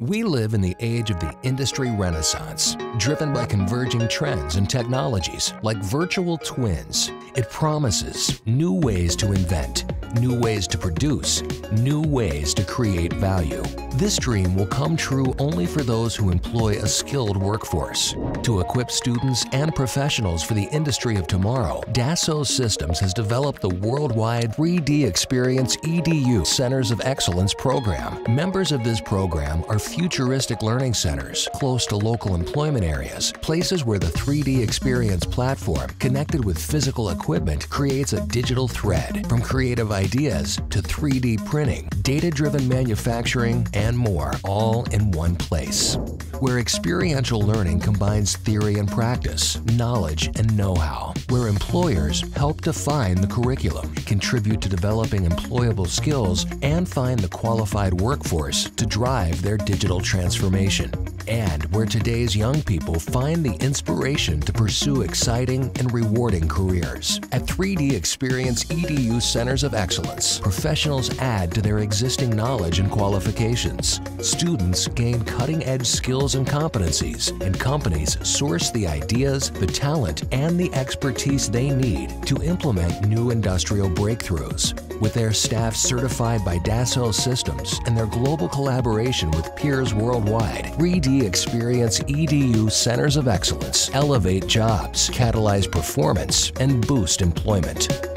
We live in the age of the industry renaissance, driven by converging trends and technologies like virtual twins. It promises new ways to invent, new ways to produce, new ways to create value. This dream will come true only for those who employ a skilled workforce. To equip students and professionals for the industry of tomorrow, Dassault Systèmes has developed the worldwide 3D Experience EDU Centers of Excellence program. Members of this program are futuristic learning centers close to local employment areas, places where the 3D Experience platform, connected with physical equipment, creates a digital thread from creative ideas to 3D printing, data-driven manufacturing, and more, all in one place. Where experiential learning combines theory and practice, knowledge and know-how. Where employers help define the curriculum, contribute to developing employable skills, and find the qualified workforce to drive their digital transformation. And where today's young people find the inspiration to pursue exciting and rewarding careers. At 3D Experience EDU Centers of Excellence, professionals add to their existing knowledge and qualifications. Students gain cutting-edge skills and competencies, and companies source the ideas, the talent, and the expertise they need to implement new industrial breakthroughs. With their staff certified by Dassault Systèmes and their global collaboration with peers worldwide, 3D Experience EDU Centers of Excellence elevate jobs, catalyze performance, and boost employment.